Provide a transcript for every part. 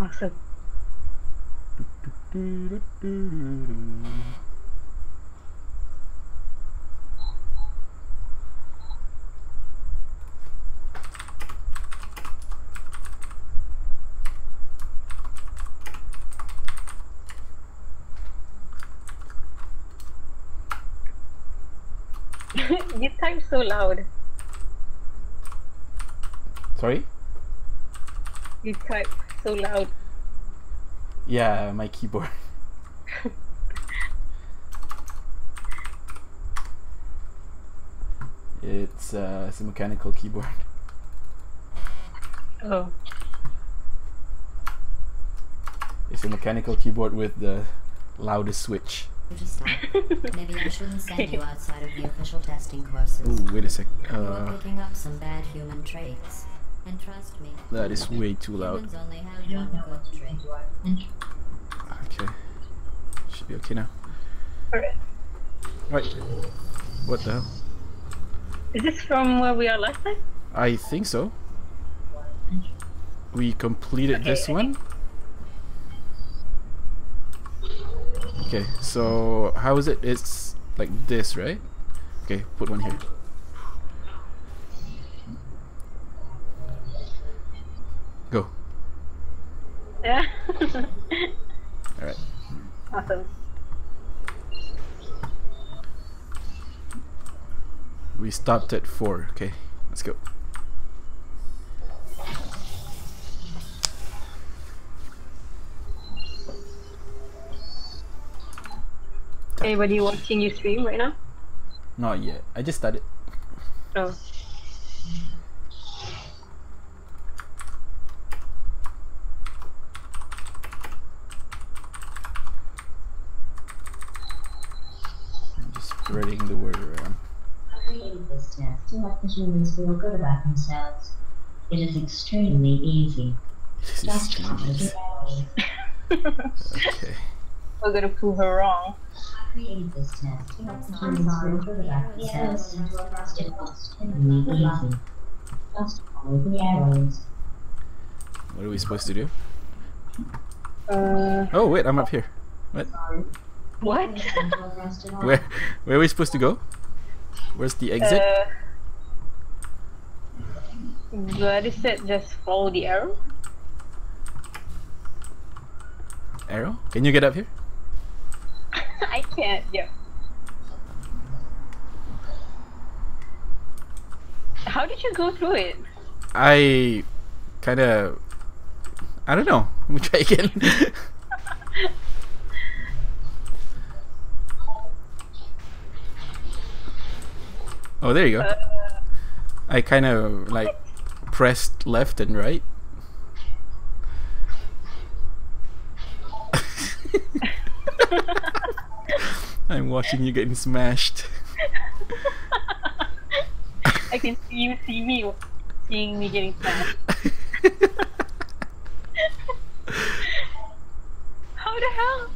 Awesome. you type so loud. Sorry? You type so loud. Yeah, my keyboard. it's uh, it's a mechanical keyboard. Oh. It's a mechanical keyboard with the loudest switch. Just. Maybe I shouldn't send you outside of the official testing courses. Ooh, wait a sec. You're Uh, picking up some bad human traits. And trust me, that is way too loud. only have one good trait. Okay. Should be okay now. Alright. Right. What the hell? Is this from where we are last time? I think so. We completed this Okay. one. Okay, so how is it? It's like this, right? Okay, put one here. Go. Yeah. Alright. awesome. We stopped at four. Okay, let's go. Anybody watching you stream right now? Not yet. I just started. Oh. I'm just spreading the word around. I created this test the humans feel good about themselves. It is extremely easy. This is Just follow arrows. Okay. We're gonna prove her wrong. I created this test to let the humans feel good about themselves. It is extremely easy. Just follow the arrows. What are we supposed to do? Uh, Oh wait, I'm up here. What? what? Where? Where are we supposed to go? Where's the exit? Uh, GLaDOS said just follow the arrow. Arrow? Can you get up here? I can't. Yeah. How did you go through it? I kind of. I don't know. Let me try again. oh, there you go. Uh, I kind of like pressed left and right. I'm watching you getting smashed. I can see you see me seeing me getting smashed. How the hell?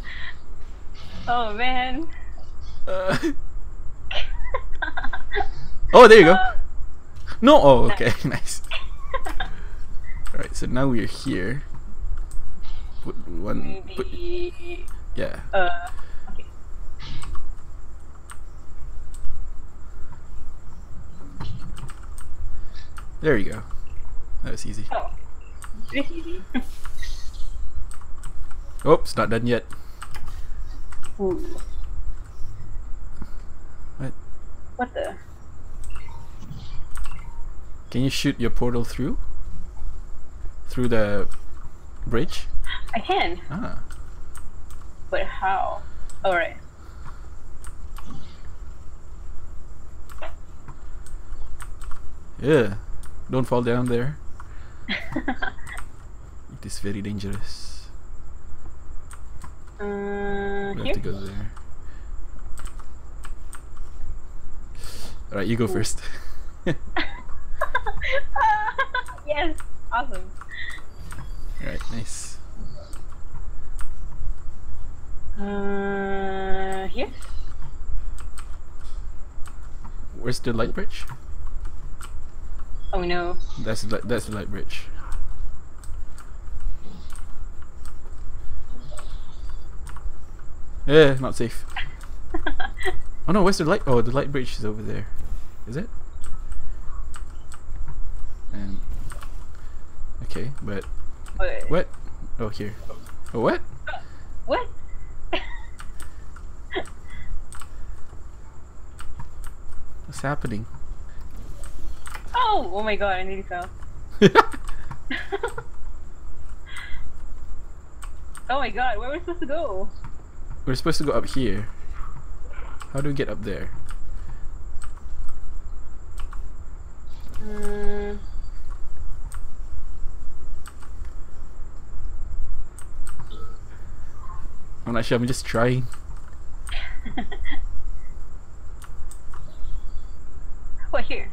Oh man. Uh, oh, there you go. No, oh, okay, nice. Alright, so now we're here. Put one, put, yeah. Uh. Okay. There you go. That was easy. Oh. Oops, not done yet. Ooh. What? What the? Can you shoot your portal through? Through the bridge? I can, Ah. but how? Alright. Yeah. Don't fall down there. It is very dangerous. uh, We here? have to go there. Alright, you go first. yes, Awesome. Alright, nice. Uh, here? Where's the light bridge? Oh no. That's the, that's the light bridge. Yeah, not safe. oh no, where's the light? Oh, the light bridge is over there. Is it? And okay, but What? what? Oh, here. Oh, what? What? What's happening? Oh! Oh my god, I nearly fell. Oh my god, where are we supposed to go? We're supposed to go up here. How do we get up there? Mm, I'm not sure. I'm just trying. what here?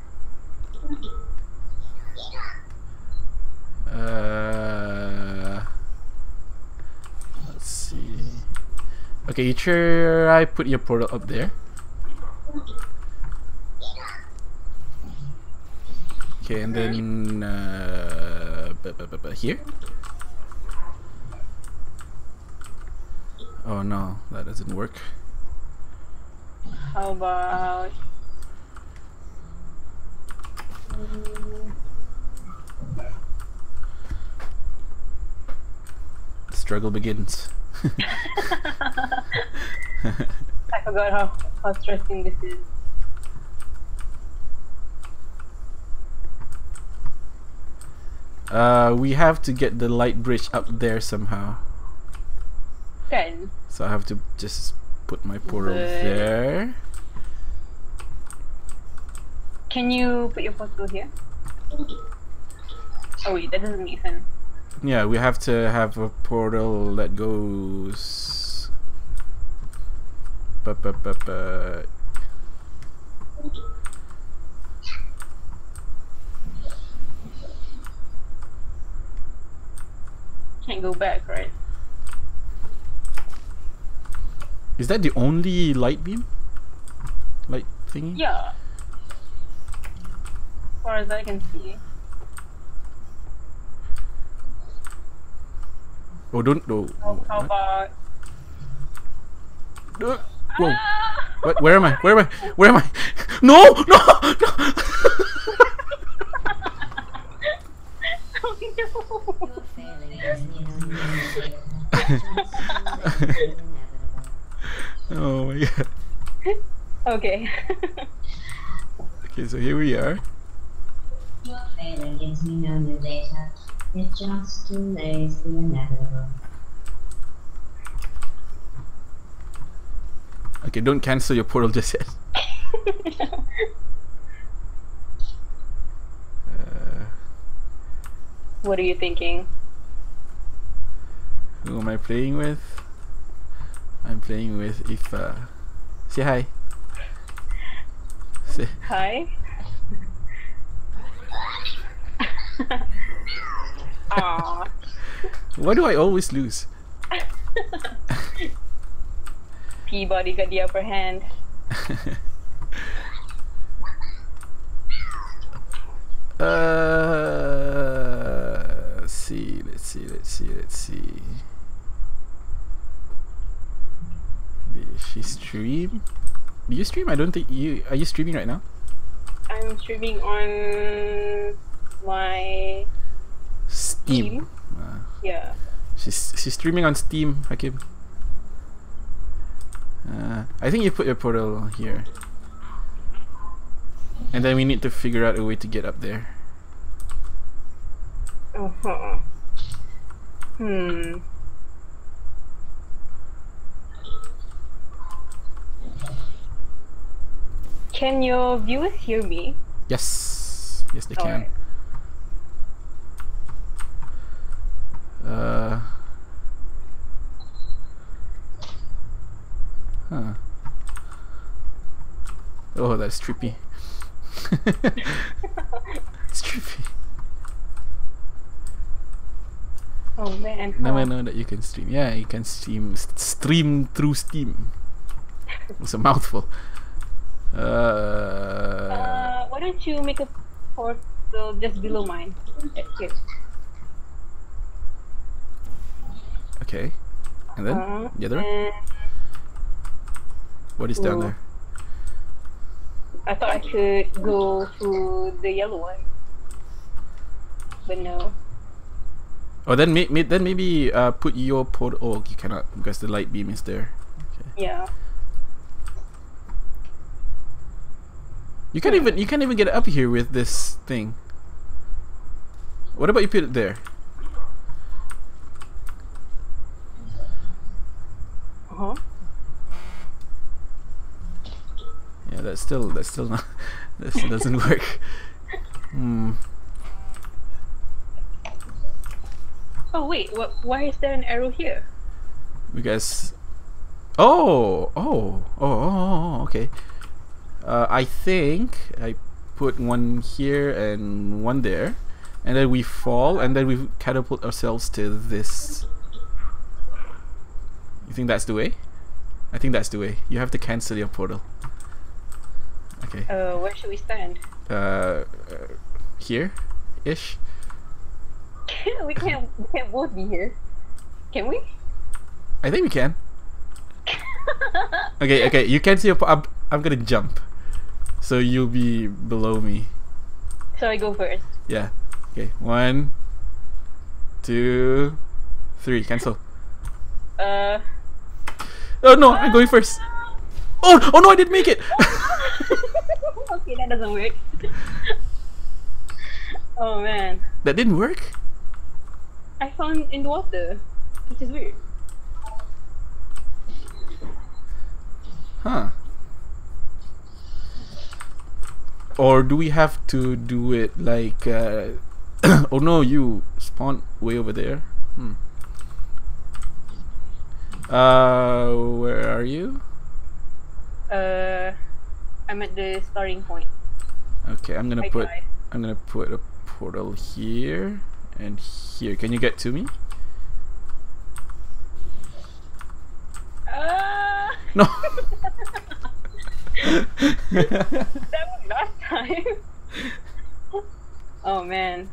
Uh, let's see. Okay, you try put your portal up there. Okay, and then uh, here. Oh no, that doesn't work. How about The struggle begins. I forgot how, how stressing this is. Uh, we have to get the light bridge up there somehow. Then So I have to just put my portal There. there. can you put your portal here? Oh wait, that doesn't make sense. Yeah, we have to have a portal that goes. But but but but. Can't go back, right? Is that the only light beam? Light thingy? Yeah. As far as I can see. Oh, don't do. How, how about Uh, Whoa! Ah! What? Where am I? Where am I? Where am I? No! No! No! oh no! Your failing is neither music nor just inevitable. Oh my god. Okay. Okay, so here we are. Your failing gives me no new data. It just delays the inevitable. Okay, don't cancel your portal just yet. Uh, what are you thinking? who am I playing with? I'm playing with Ifa. Say hi. Say, Hi. Aww. why do I always lose? P-body got the upper hand. uh, let's see, let's see, let's see, let's see. Did she stream? Do you stream? I don't think you. Are you streaming right now? I'm streaming on my Steam. Steam. Uh, yeah. she's she's streaming on Steam, Hakim. Uh, I think you put your portal here. And then we need to figure out a way to get up there. Uh-huh. Hmm. Can your viewers hear me? Yes. Yes, they can. Alright. Uh. Huh. Oh, that's trippy. it's trippy. Oh man. Now I know that you can stream. Yeah, you can stream stream through Steam. It's a mouthful. Uh, Uh, why don't you make a portal just below mine? Here. okay. And then Uh, the other one? What is down there? I thought I could go to the yellow one. But no. Oh, then may, may, then maybe uh, put your portal. Oh, you cannot because the light beam is there. Okay. Yeah. You can't even you can't even get up here with this thing. What about you put it there? Uh-huh. Yeah, that's still that's still not. This doesn't work. Hmm. Oh wait, what why is there an arrow here? Because. Oh, oh, oh, oh, oh, okay. Uh, I think I put one here and one there, and then we fall, and then we catapult ourselves to this. You think that's the way? I think that's the way. You have to cancel your portal. Okay. Uh where should we stand? Uh, uh here, ish. we can't we can't both be here. Can we? I think we can. Okay, okay. You can see your. po- I'm, I'm gonna jump, so you'll be below me. So I go first. Yeah. Okay. One, two, three. Cancel. Uh Oh no! I'm going first. Oh! Oh no! I didn't make it. okay, that doesn't work. oh man. that didn't work. I found in the water. Which is weird. Huh. Or do we have to do it like? Uh, oh no! You spawn way over there. Hmm. Uh, where are you? Uh I'm at the starting point. Okay, I'm gonna I put. I'm gonna put a portal here and here. Can you get to me? Ah No. that was last time. oh man.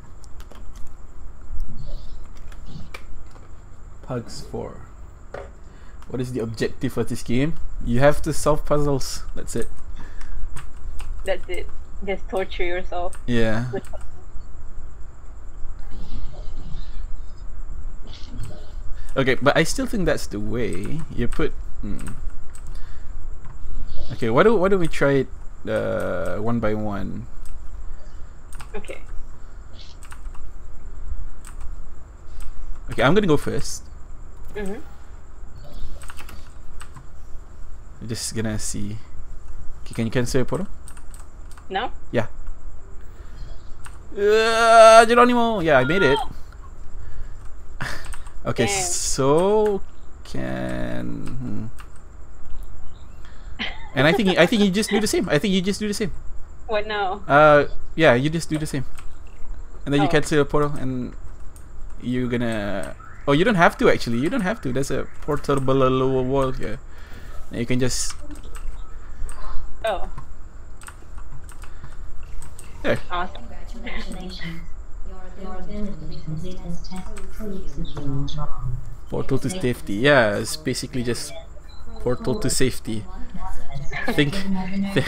Pugs 4. What is the objective of this game? You have to solve puzzles. That's it. That's it. Just torture yourself. Yeah. Okay, but I still think that's the way. You put. Hmm. Okay, why do why don't we try it uh, one by one? Okay. Okay, I'm gonna go first. Mm-hmm. I'm just gonna see. Okay, can you cancel your portal? No? Yeah. Uh, Geronimo! Yeah, I made it. okay, Damn. so can. Hmm. And I think I think you just do the same. I think you just do the same. What now? Uh, yeah, you just do the same, and then you Oh. cancel your portal, and you're gonna. Oh, you don't have to actually. You don't have to. There's a portable lower wall here. And you can just Oh, there. awesome. Congratulations. Your Your ability ability to to complete complete this this test test proves proves that that you you are are wrong. Portal to safety. Yeah, it's basically just portal to safety. Think, th-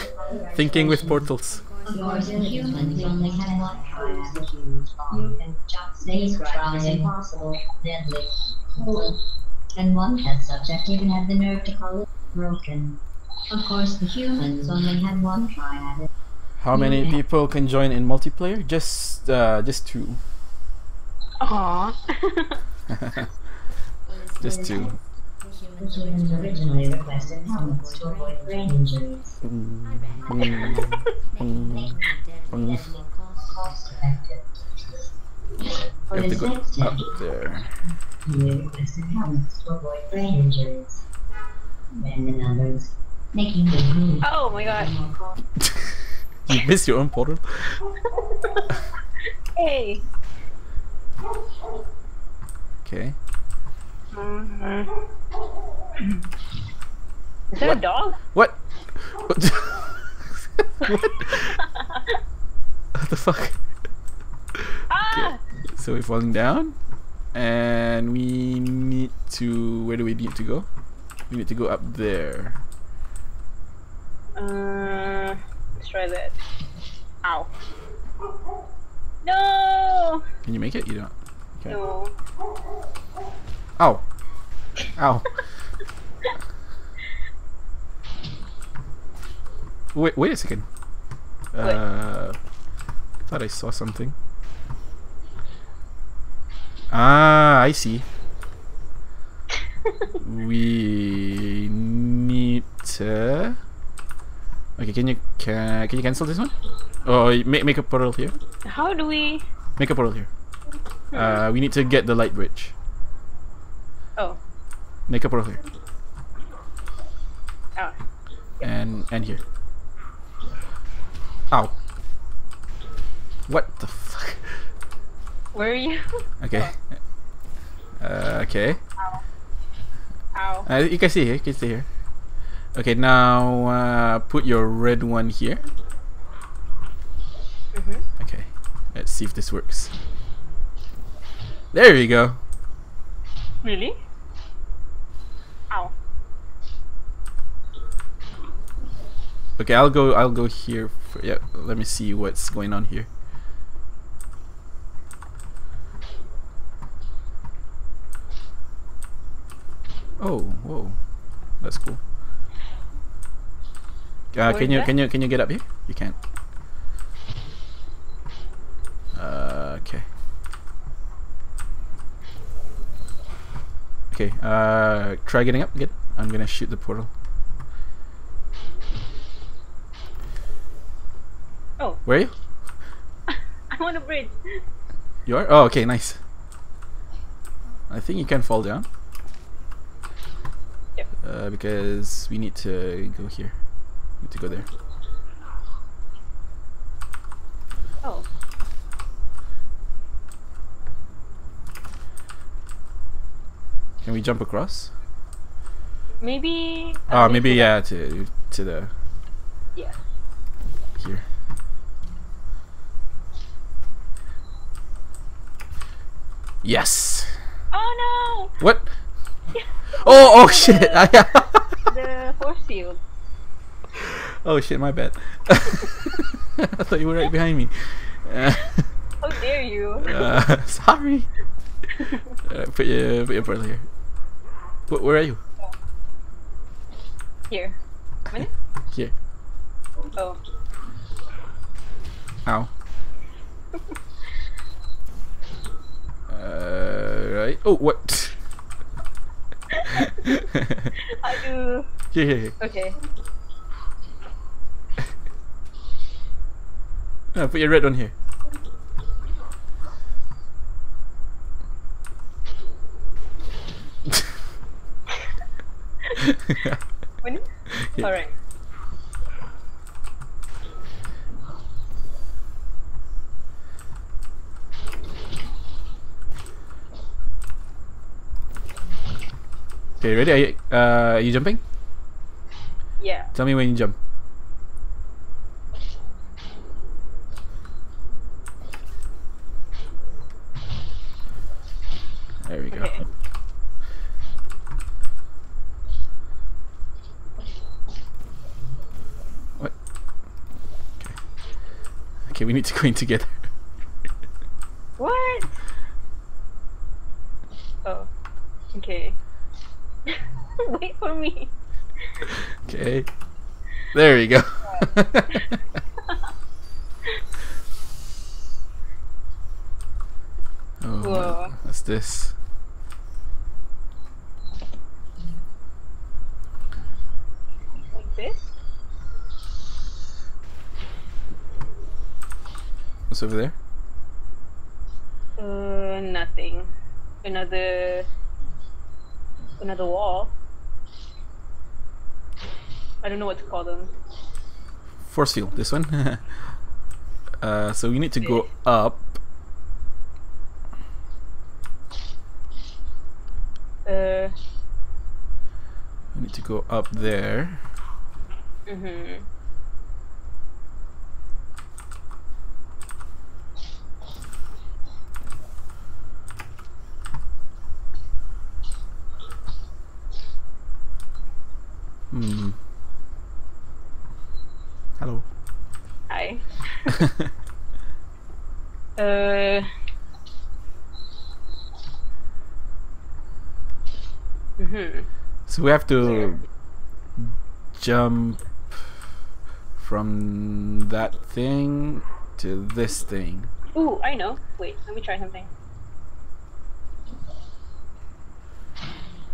thinking with portals. Yours and humans only had one try at the huge bomb. And just these tries impossible, deadly. And one test subject even had the nerve to call it broken. Of course, the humans only had one try at it. How many people can join in multiplayer? Just, uh, just two. Aww. just two. The humans originally requested helmets to avoid brain injuries. Cost effective. For You have to go up there. you requested helmets to avoid brain injuries. And in others, making the move oh my god. you missed your own portal. Hey. Okay. Is that What? a dog? What? what? what the fuck? Ah! So we're falling down, and we need to. Where do we need to go? We need to go up there. Uh, let's try that. Ow. No! Can you make it? You don't. Okay. No. Ow. Ow. wait, wait a second. Uh, thought I saw something. Ah, I see. we need to. Okay, can you can can you cancel this one? Oh, make make a portal here. How do we? Make a portal here. Uh, we need to get the light bridge. Oh. Make a portal here. Oh. and and here. Ow. What the fuck? Where are you? Okay. Uh, okay. Ow. Uh, you can see here. You can see here. Okay, now uh, put your red one here. Mhm. Okay. Let's see if this works. There you go. Really? Ow. Okay, I'll go. I'll go here. For, yeah. Let me see what's going on here. Oh, whoa, that's cool. Uh, can you can you can you get up here? You can't. Uh, okay. Okay. Uh, try getting up. Get. I'm gonna shoot the portal. Oh, Where are you? I'm on a bridge. You are? Oh, okay, nice. I think you can fall down. Yep. Uh, because we need to go here. We need to go there. Oh. Can we jump across? Maybe. Oh, uh, maybe yeah, to to the Yeah. here. Yes. Oh no. What? Oh, oh shit! The force field. oh shit! My bad. I thought you were right behind me. Uh, How dare you? uh, sorry. Uh, put your put your brother here. Wh- where are you? Here. Minute? Here. Oh. Ow. Uh, right. Oh, what? I do. here, here, here. Okay. No, put your red one here. Minute? Yeah. Alright. Okay, ready? Are you, uh, are you jumping? Yeah. Tell me when you jump. There we go. Okay. What? Okay. Okay, we need to go in together. What? Oh. Okay. Wait for me. Okay. There you go. oh, Whoa. what's this? Like this? What's over there? Uh, nothing. Another. Another wall. Don't know what to call them. Force field. This one. uh, so we need to go up. Uh. We need to go up there. Mhm. Hmm. Uh. Mhm. so we have to jump from that thing to this thing. Ooh, I know. Wait, let me try something.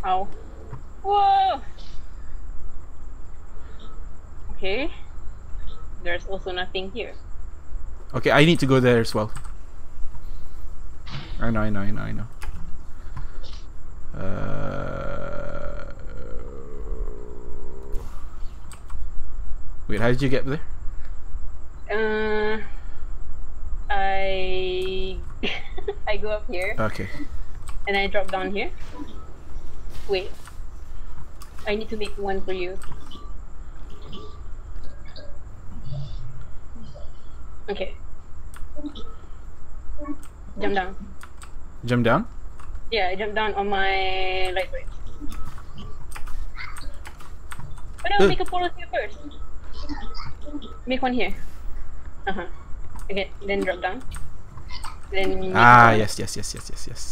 Ow. Whoa! Okay. There's also nothing here. Okay, I need to go there as well. I know, I know, I know, I know. Uh, wait, how did you get there? Uh, I I go up here Okay. and I drop down here. Wait, I need to make one for you. Okay. Jump down. Jump down? Yeah, I jump down on my light switch. Oh no, Uh. make a portal here first. Make one here. Uh huh. Okay, then drop down. Then Ah, yes, yes, yes, yes, yes, yes.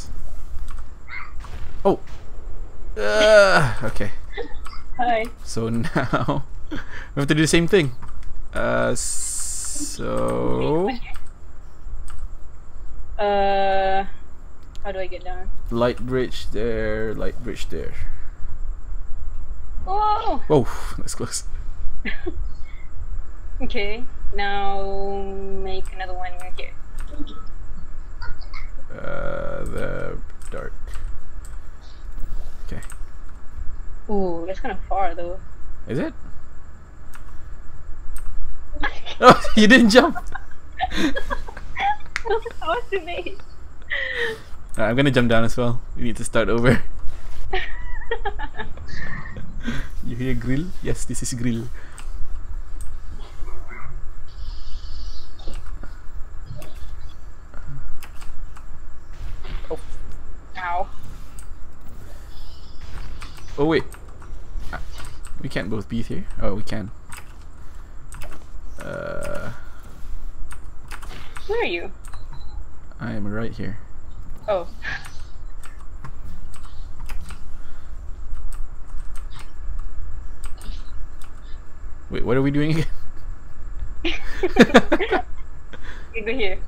Oh. Uh, okay. Hi. So now we have to do the same thing. Uh, so Uh, how do I get down? light bridge there, light bridge there. Oh, Whoa, that's close. okay. Now make another one here. Uh, the dark. Okay, Ooh, that's kind of far though. is it? Oh, you didn't jump. I was too late. Alright, I'm gonna jump down as well. We need to start over. You hear grill? Yes, this is grill. Oh. Ow. Oh wait, Ah, we can't both be here. Oh, we can. Uh, Where are you? I am right here. Oh. Wait, what are we doing again? You go here.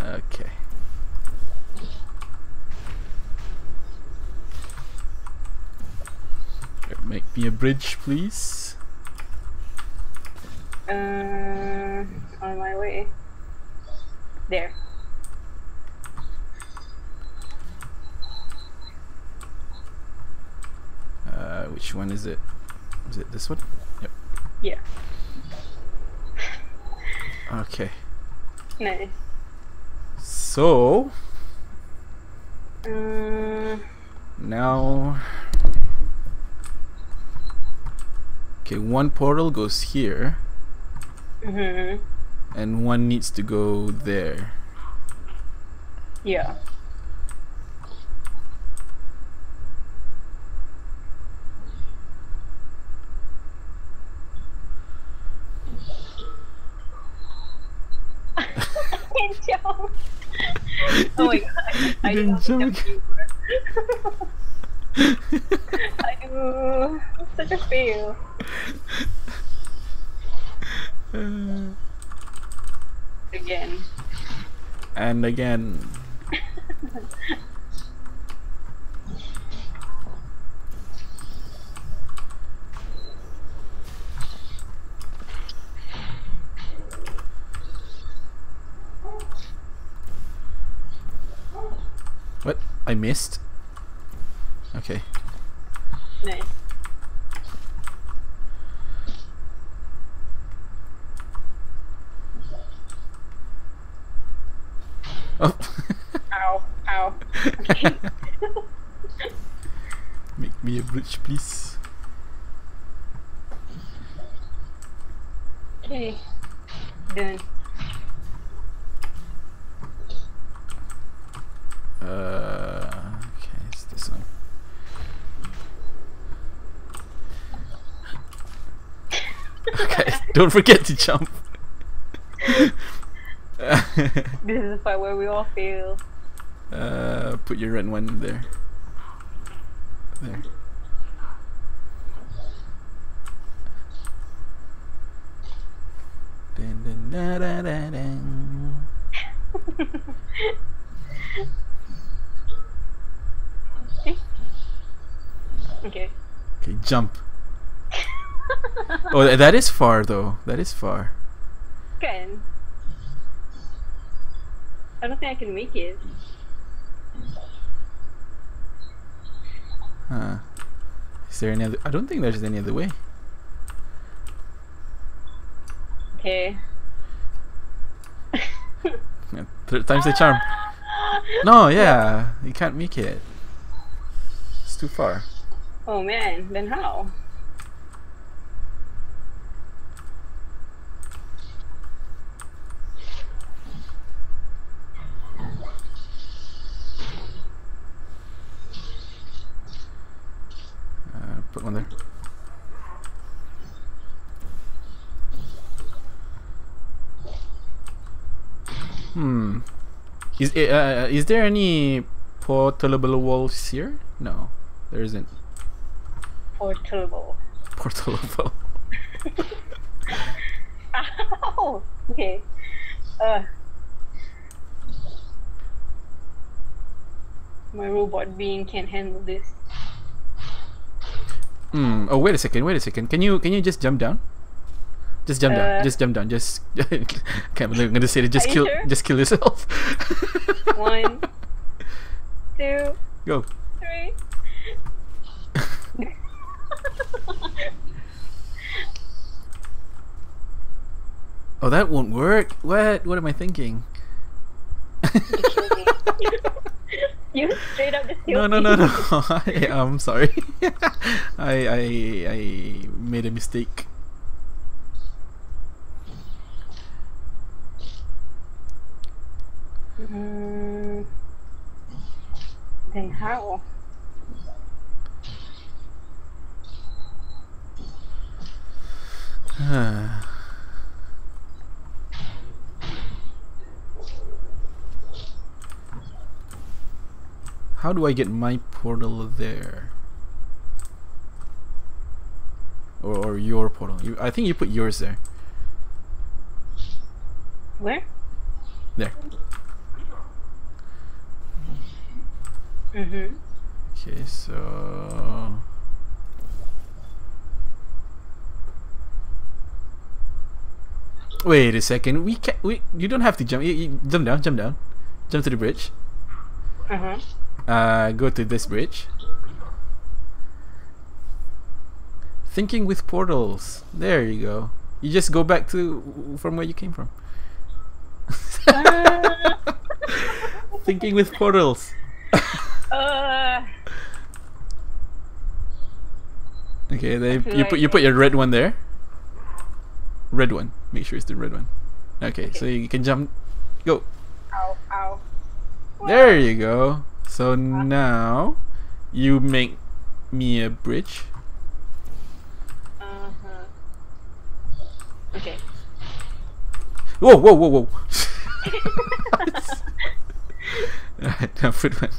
Okay. Make me a bridge, please. Uh, on my way. There. Uh, which one is it? Is it this one? Yep. Yeah. Okay. Nice. So Uh, now, okay, one portal goes here, mhm. and one needs to go there. Yeah. I. Oh my god. I didn't jump anymore. Aduh, such a fail. Uh, Again. and again. What? I missed? Okay. Nice. Oh. Ow. Ow. Okay. Make me a bridge, please. okay. Done. Uh, okay, it's this one. Okay. Don't forget to jump. This is the part where we all fail. uh, put your red one there. There. Dun, dun, da, da, da. Okay. Okay, jump. Oh, that is far though. That is far. Can. I don't think I can make it. Huh. Is there any other? I don't think there's any other way. Okay. Yeah, Third time's the charm. No, yeah, you can't make it. It's too far. Oh man, then how? Put one there. Hmm. Is uh, uh, is there any portable walls here? No, there isn't. Portable. Portable. Ow! Okay. Uh. My robot being can't handle this. Hmm. Oh wait a second. Wait a second. Can you can you just jump down? Just jump down. Uh, Just jump down. Just can't believe I'm gonna say it. Just kill. sure? Just kill yourself. One, two, Go. three. Oh, that won't work. What? What am I thinking? you straight up just No, killed no, me. no, no. I, I'm sorry. I, I, I made a mistake. Mm, then how? How do I get my portal there? Or, or your portal? You, I think you put yours there. Where? There. Mm-hmm. Okay, so wait a second. We can't. We you don't have to jump. You, you, jump down. Jump down. Jump to the bridge. Uh-huh. Uh, go to this bridge. Thinking with portals. There you go. You just go back to from where you came from. Thinking with portals. Uh, Okay, they you put you put your red one there. Red one. Make sure it's the red one. Okay, so you can jump. Go. ow, ow. There you go. So now you make me a bridge. Uh-huh. Okay. Whoa, whoa, whoa, whoa. Alright, now put one.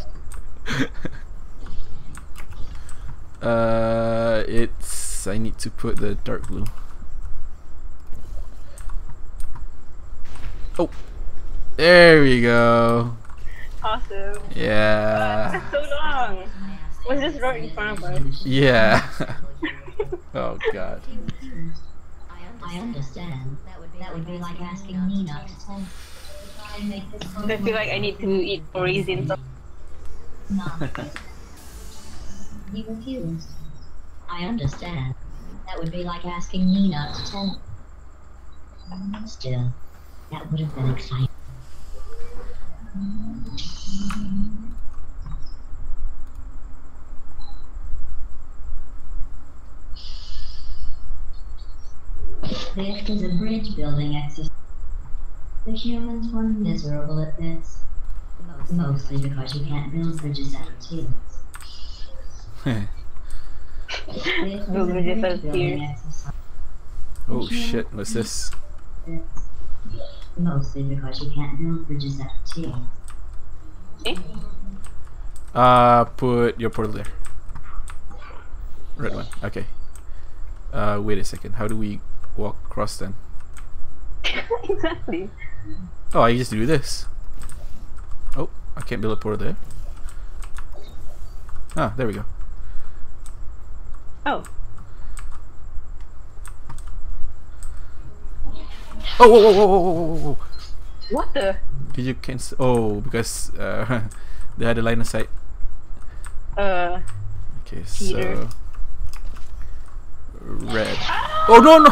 uh, it's. I need to put the dark blue. Oh, there we go. Awesome. Yeah, That's so long. Was this right in front of us? yeah. oh God. I understand. That would be like asking Nina to tell try and make this I feel like I need to eat raisins. No. He refused. I understand. That would be like asking Nina to tell. Still, that would have been exciting. This is a bridge building exercise. The humans were miserable at this. Mostly because you can't build bridges out of tears. This is a bridge building exercise. Oh shit, what's this? Mostly because you can't build bridges out of T. Eh? Uh, put your portal there. Red one. Okay. Uh, wait a second. How do we walk across then? exactly. Oh, I just do this. Oh, I can't build a portal there. Ah, there we go. Oh. Oh, whoa, whoa, whoa, whoa, whoa, whoa, whoa. What the? Did you cancel? Oh, because uh, they had a line of sight. Uh. Okay, Cheater. so red. Oh no no!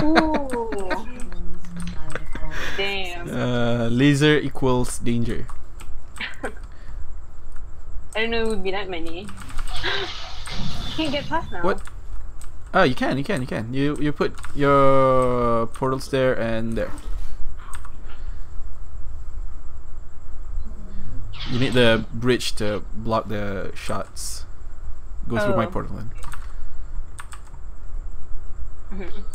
Ooh. I would have called it Damn. Uh, laser equals danger. I didn't know it would be that many. Can't get past now. What? Oh, you can, you can, you can. You you put your portals there and there. You need the bridge to block the shots. Go through my Oh. portal then.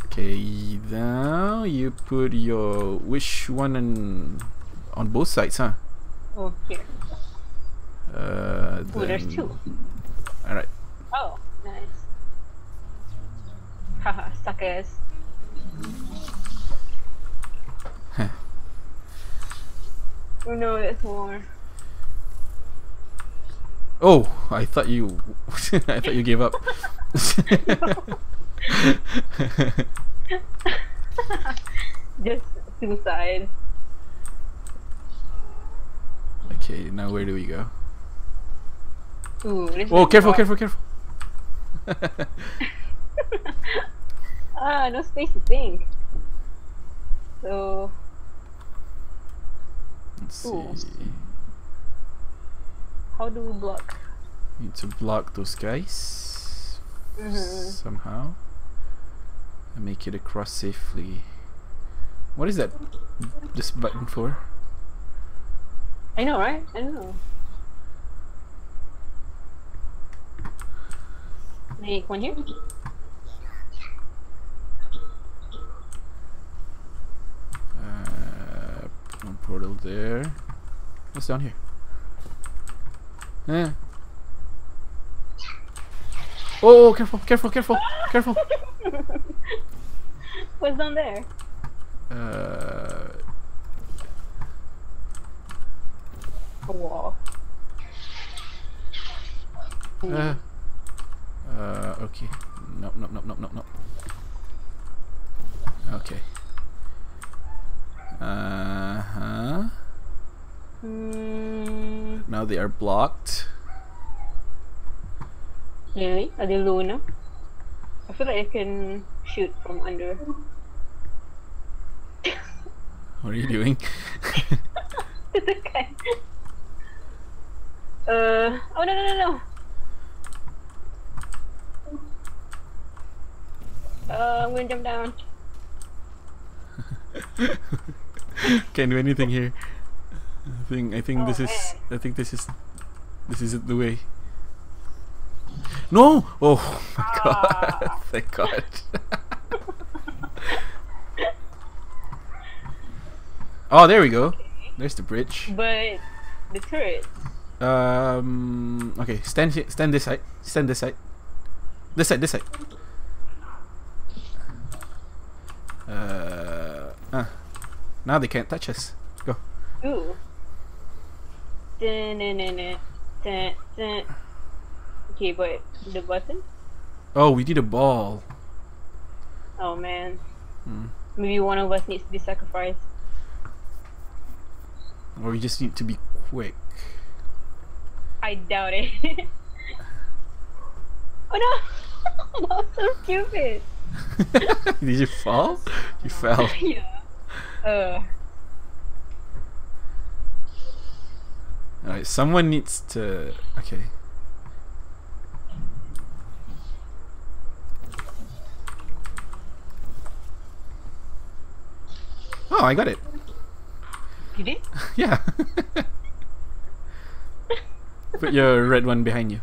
Okay, now you put your which one on on both sides, huh? Oh, here. Uh, Oh, there's two. All right. Oh, nice. Haha, suckers. oh no, there's more. Oh, I thought you, I thought you gave up. Just suicide. okay, now where do we go? Ooh, this Oh, careful, careful, careful. ah, no space to think. So, Let's Ooh. see. How do we block? Need to block those guys Mhm. somehow and make it across safely. What is that? This button for? I know, right? I know. Make one here. Uh, one portal there. What's down here? Eh. Oh, oh, careful, careful, careful, careful. What's down there? Uh, A wall. uh, uh, okay. No, no, no, no, no, no. Okay. Uh huh. Hmm. Now they are blocked. Really? Are they low enough? I feel like I can shoot from under. What are you doing? It's okay. Uh. Oh no no no no. Uh, I'm gonna jump down. Can't do anything here. I think I think this Oh, is. I think this is this isn't the way. No! Oh my god! Ah. Thank God. oh, there we go. There's the bridge. But the turret. Um. Okay, stand. Stand this side. Stand this side. This side. This side. Uh. ah. Now they can't touch us. Go. Ooh. Dun, dun, dun, dun, dun, dun. Okay, but the button? Oh, we need a ball. Oh man. Hmm. Maybe one of us needs to be sacrificed. Or we just need to be quick. I doubt it. oh no! that was so stupid. Did you fall? You fell. yeah. Uh. Alright, someone needs to. Okay. Oh, I got it. You did? Yeah. Put your red one behind you.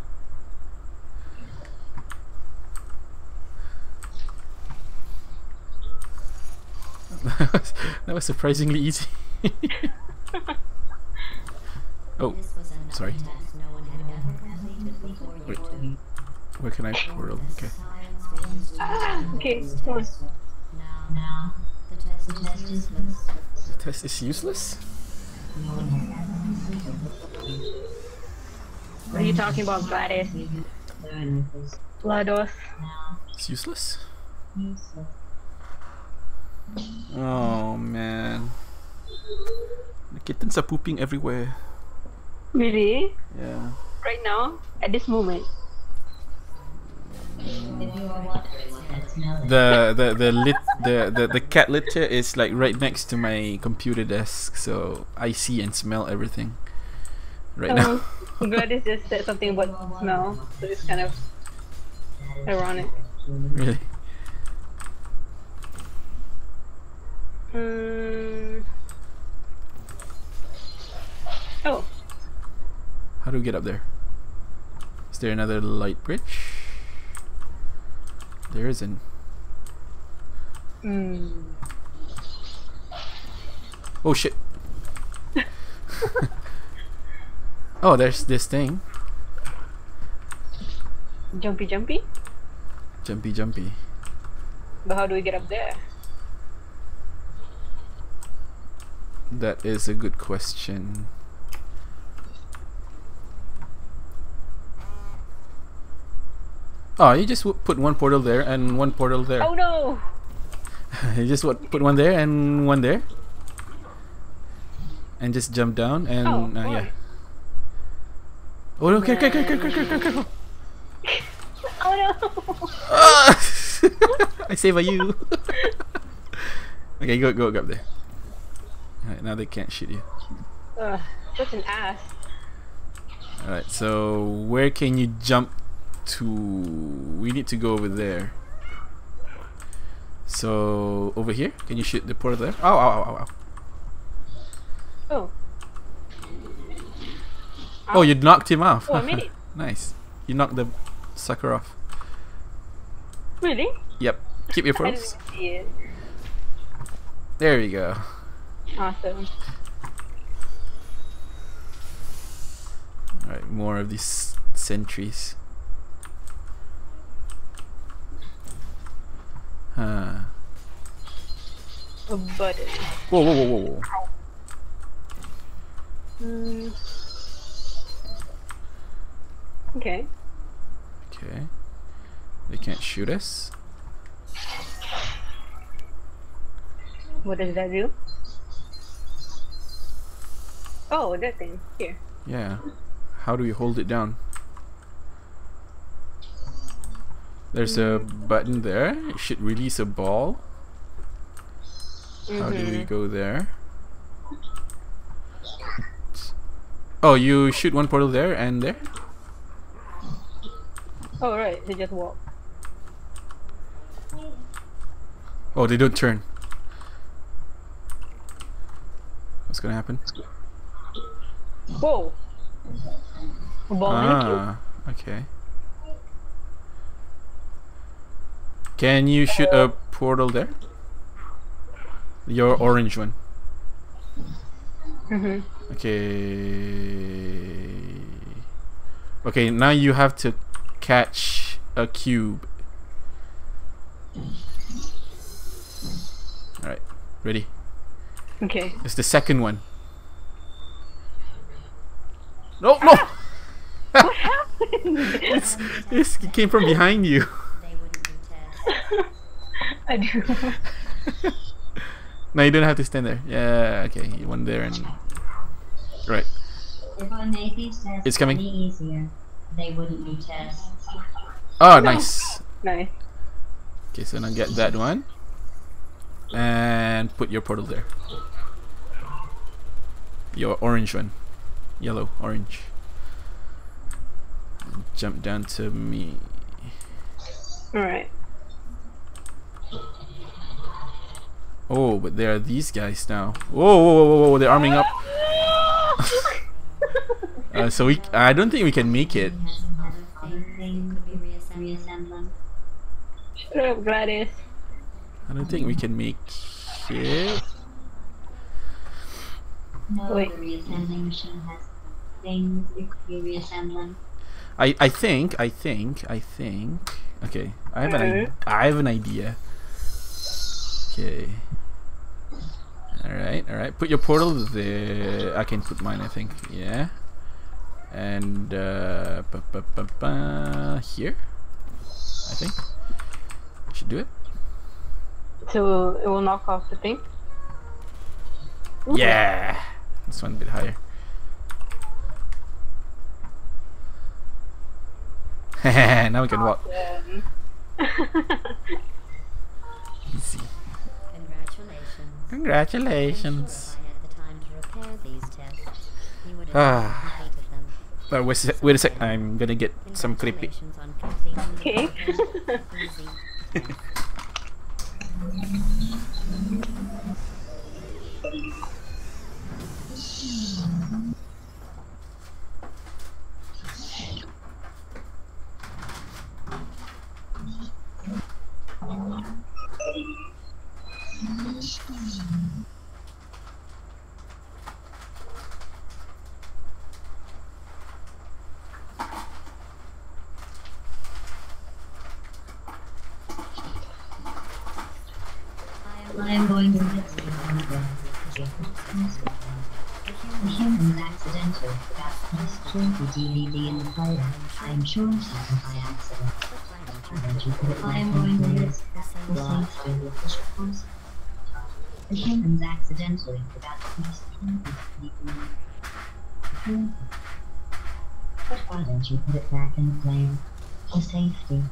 That was surprisingly easy. before sorry. Wait. Where can I portal? Okay. science we used to Ah, okay, was come on. test. Now, Now, the test is useless. The test is useless? no one has ever completed before. What are you talking about, GLaDOS? We learn with this. GLaDOS. It's useless? useless. Oh man. The kittens are pooping everywhere. Really? Yeah. Right now? At this moment? If you are wondering what that smell is, The the the lit the, the the cat litter is like right next to my computer desk, so I see and smell everything right now. Oh, GLaDOS just said something about smell, so it's kind of ironic. really? Mm. Oh, How do we get up there? Is there another light bridge? There isn't. mm. Oh shit. oh, there's this thing. jumpy, jumpy. Jumpy jumpy. But how do we get up there? That is a good question. Oh, you just w- put one portal there and one portal there. Oh no! you just put one there and one there, and just jump down and Oh, uh, yeah. Oh no! Careful! Careful! Careful! Careful! Careful! Oh no! Ah! I save you. okay, go go go up there. Alright, now they can't shoot you. Ugh, such an ass. Alright, so where can you jump to? We need to go over there. So over here, can you shoot the portal there? Oh, ow, ow, ow. Oh. Oh, you knocked him off. Oh, I made it. nice. You knocked the sucker off. Really? Yep. Keep your I didn't portals. see it. There we go. Awesome. Alright, more of these sentries. Huh. A button. Whoa, whoa, whoa, whoa, whoa. Mm. Okay. Okay. They can't shoot us. What does that do? Oh, that thing. Here. Yeah. How do we hold it down? There's a button there. It should release a ball. How do we Mhm. go there? Oh, you shoot one portal there and there? Oh, right. They just walk. Oh, they don't turn. What's gonna happen? Whoa! A ball and a cube. Ah, okay. Can you shoot a portal there? Your orange one. Mhm. Okay. Okay, now you have to catch a cube. Alright, ready? Okay. It's the second one. No, no! What happened? it's, it's, it came from behind you. They wouldn't do tests. I do. No, you don't have to stand there. Yeah, okay, you one there and. Right. if I made these tests It's coming. any easier, they wouldn't be tests. Oh, nice. nice. Okay, so now get that one. And put your portal there. Your orange one. Yellow, orange. Jump down to me. Alright. Oh, but there are these guys now. Whoa, whoa, whoa, whoa, whoa they're arming up. Uh, so we, I don't think we can make it. Has another thing that could be reassembled. Reassembling. Shut up, GLaDOS. I don't think we can make it. No, Wait. the reassembling machine has things it could be. I I think I think I think. Okay, I have an I, I have an idea. Okay. All right, all right. Put your portal there. I can put mine. I think. Yeah. And uh, ba, ba, ba, here. I think. Should do it. So it will knock off the thing. Yeah. This one a bit higher. now we can walk. Easy. Have Ah. completed. But wait, a sec- wait a sec. I'm gonna get some creepy. Congratulations on completing the Okay. easy. I am going to accidentally forgot to install the DVD in the player. I am sure it happened by accident. Why don't you put it I am going to safety of the humans accidentally the DVD. But why don't you put it back in the player for safety?